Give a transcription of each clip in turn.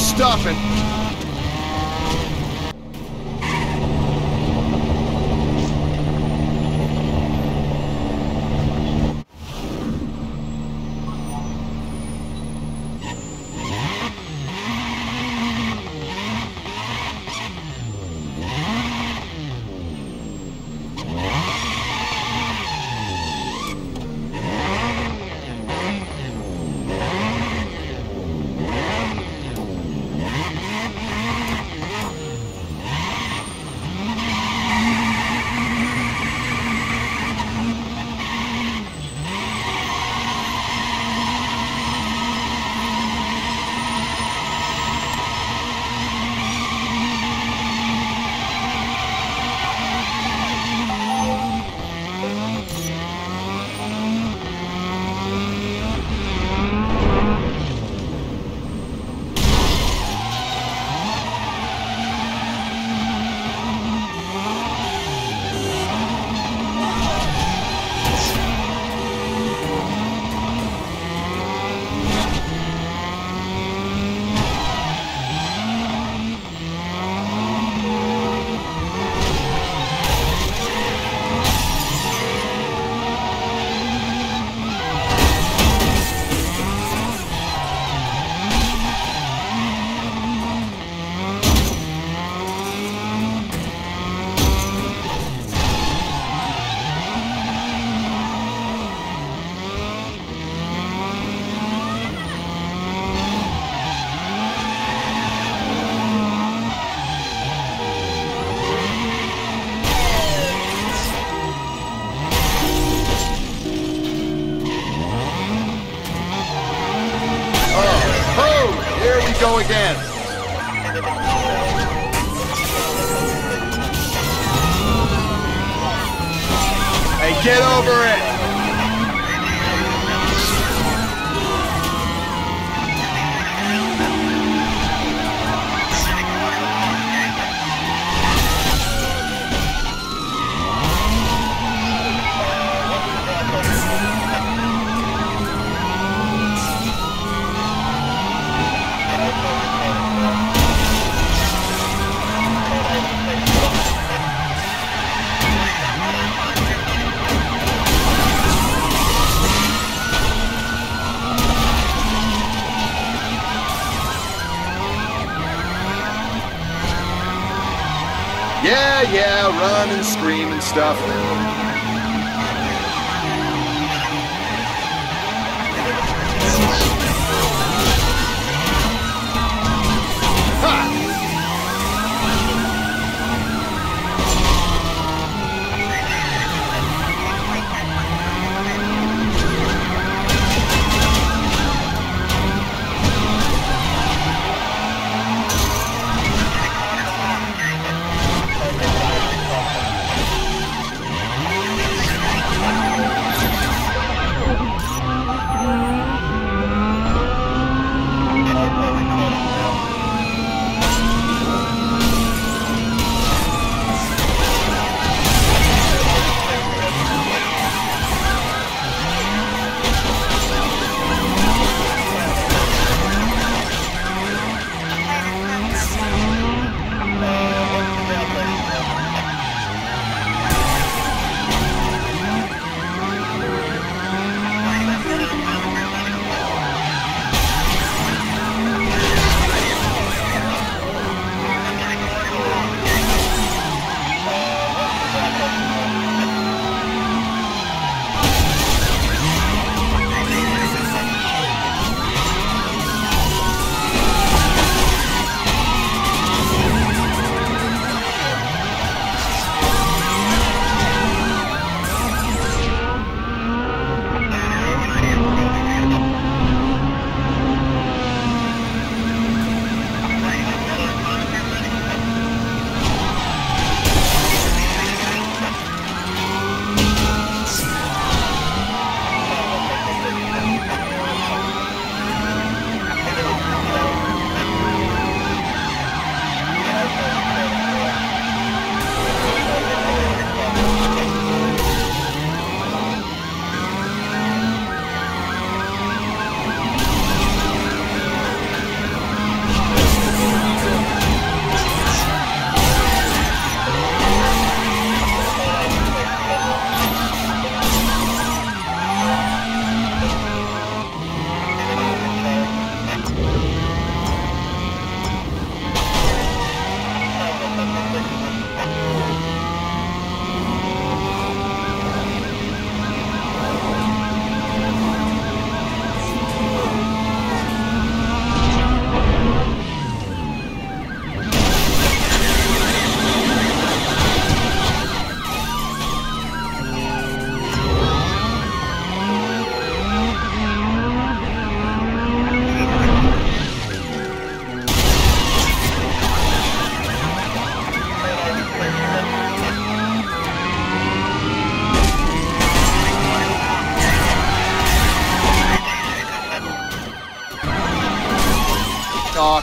I ain't get over it. Yeah, yeah, run and scream and stuff.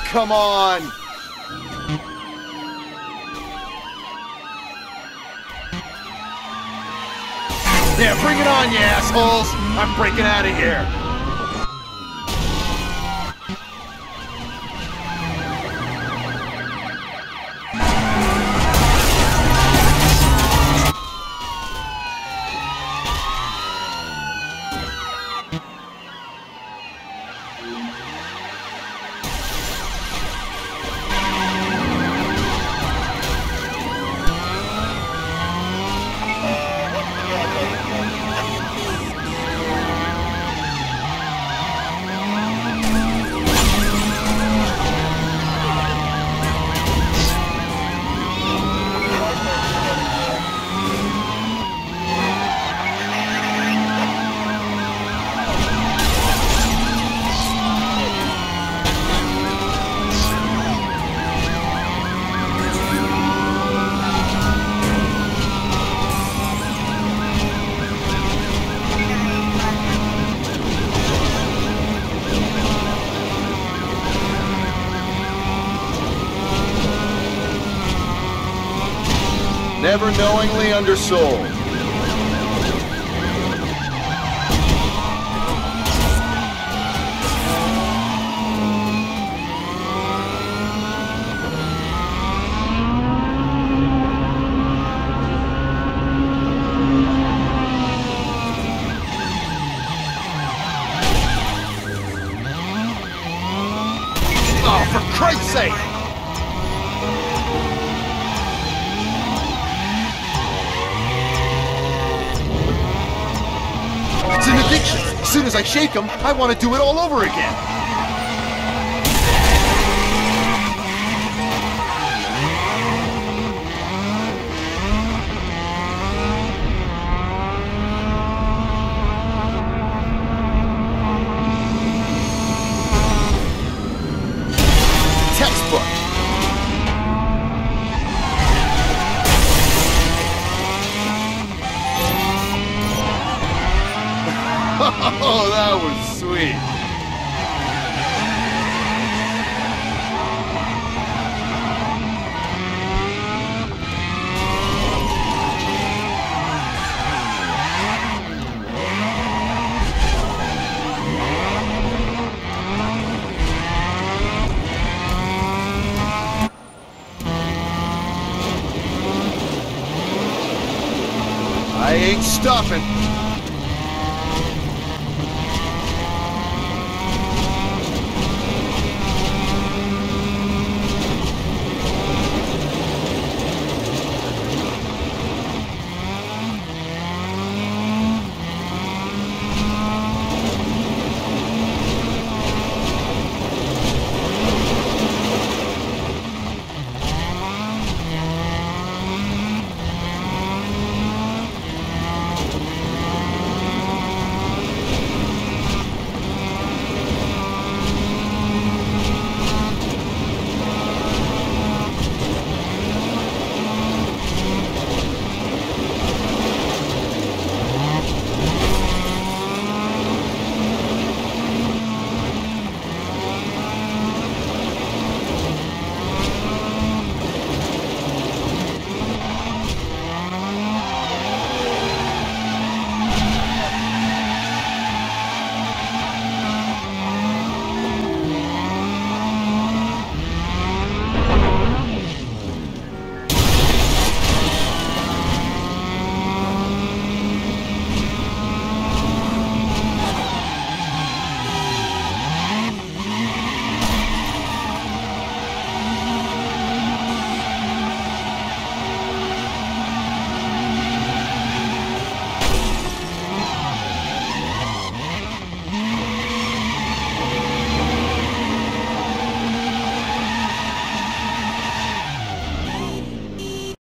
Come on! Yeah, bring it on, you assholes! I'm breaking out of here! Never knowingly undersold. Soon as I shake them, I want to do it all over again. Stop it!